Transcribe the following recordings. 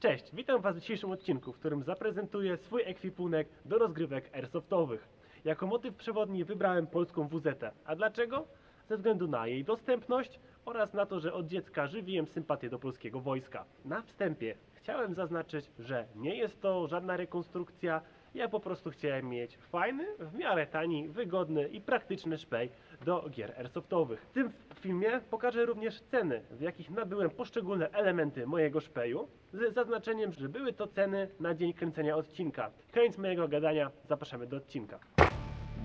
Cześć, witam Was w dzisiejszym odcinku, w którym zaprezentuję swój ekwipunek do rozgrywek airsoftowych. Jako motyw przewodni wybrałem polską WZ. A dlaczego? Ze względu na jej dostępność oraz na to, że od dziecka żywiłem sympatię do polskiego wojska. Na wstępie chciałem zaznaczyć, że nie jest to żadna rekonstrukcja, ja po prostu chciałem mieć fajny, w miarę tani, wygodny i praktyczny szpej do gier airsoftowych. W tym filmie pokażę również ceny, w jakich nabyłem poszczególne elementy mojego szpeju, z zaznaczeniem, że były to ceny na dzień kręcenia odcinka. Koniec mojego gadania, zapraszamy do odcinka.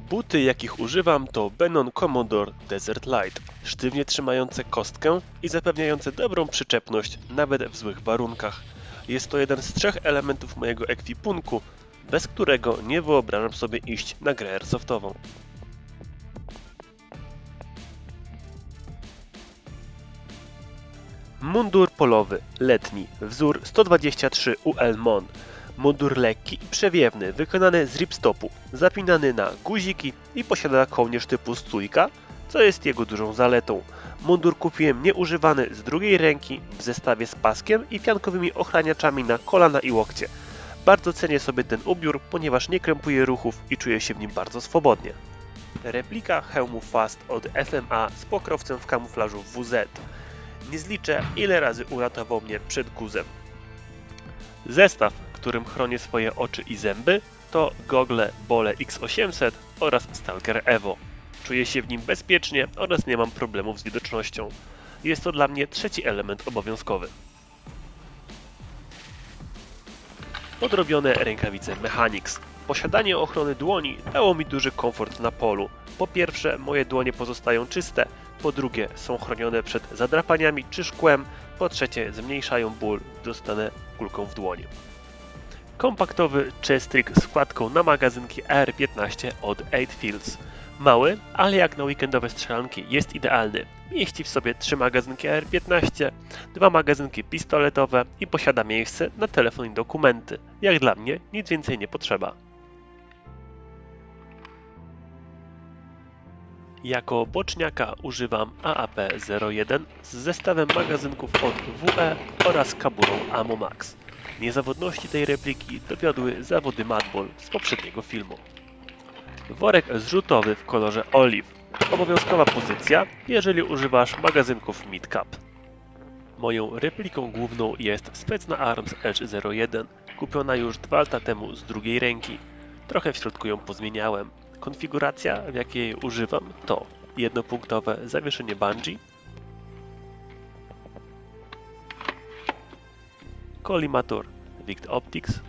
Buty, jakich używam, to Benon Commodore Desert Light, sztywnie trzymające kostkę i zapewniające dobrą przyczepność nawet w złych warunkach. Jest to jeden z trzech elementów mojego ekwipunku, bez którego nie wyobrażam sobie iść na grę airsoftową. Mundur polowy, letni, wzór 123 UL Mon. Mundur lekki i przewiewny, wykonany z ripstopu, zapinany na guziki i posiada kołnierz typu stójka, co jest jego dużą zaletą. Mundur kupiłem nieużywany z drugiej ręki w zestawie z paskiem i piankowymi ochraniaczami na kolana i łokcie. Bardzo cenię sobie ten ubiór, ponieważ nie krępuje ruchów i czuję się w nim bardzo swobodnie. Replika hełmu Fast od FMA z pokrowcem w kamuflażu WZ. Nie zliczę ile razy uratował mnie przed guzem. Zestaw, którym chronię swoje oczy i zęby, to gogle Bole X800 oraz Stalker Evo. Czuję się w nim bezpiecznie oraz nie mam problemów z widocznością. Jest to dla mnie trzeci element obowiązkowy. Podrobione rękawice Mechanix. Posiadanie ochrony dłoni dało mi duży komfort na polu. Po pierwsze, moje dłonie pozostają czyste, po drugie, są chronione przed zadrapaniami czy szkłem, po trzecie, zmniejszają ból dostanę kulką w dłonie. Kompaktowy chestrik z wkładką na magazynki AR-15 od 8 Fields. Mały, ale jak na weekendowe strzelanki jest idealny. Mieści w sobie trzy magazynki AR-15, dwa magazynki pistoletowe i posiada miejsce na telefon i dokumenty. Jak dla mnie nic więcej nie potrzeba. Jako boczniaka używam AAP-01 z zestawem magazynków od WE oraz kaburą Ammo Max. Niezawodności tej repliki dowiodły zawody Madball z poprzedniego filmu. Worek zrzutowy w kolorze olive. Obowiązkowa pozycja, jeżeli używasz magazynków Midcap. Moją repliką główną jest Specna Arms Edge 01, kupiona już dwa lata temu z drugiej ręki. Trochę w środku ją pozmieniałem. Konfiguracja, w jakiej używam, to jednopunktowe zawieszenie bungee, kolimator Vict Optics,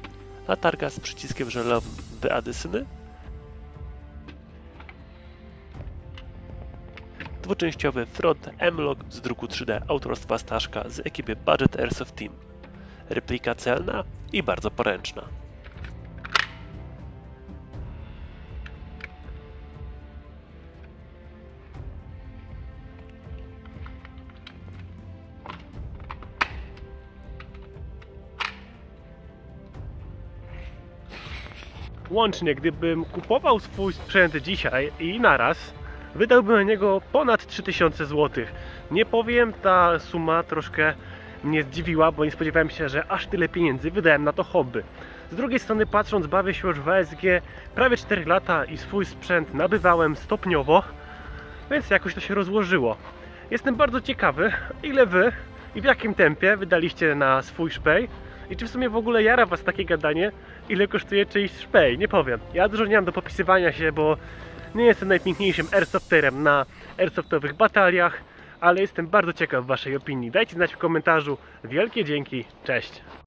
latarka z przyciskiem żelowym wyadysyny, dwuczęściowy front M-Log z druku 3D autorstwa Staszka z ekipy Budget Airsoft Team. Replika celna i bardzo poręczna. Łącznie, gdybym kupował swój sprzęt dzisiaj i naraz, wydałbym na niego ponad 3000 zł. Nie powiem, ta suma troszkę mnie zdziwiła, bo nie spodziewałem się, że aż tyle pieniędzy wydałem na to hobby. Z drugiej strony patrząc, bawię się już w ASG prawie 4 lata i swój sprzęt nabywałem stopniowo, więc jakoś to się rozłożyło. Jestem bardzo ciekawy, ile Wy i w jakim tempie wydaliście na swój szpej i czy w sumie w ogóle jara Was takie gadanie, ile kosztuje czyjś szpej, nie powiem. Ja dużo nie mam do popisywania się, bo nie jestem najpiękniejszym airsofterem na airsoftowych bataliach, ale jestem bardzo ciekaw Waszej opinii. Dajcie znać w komentarzu. Wielkie dzięki, cześć!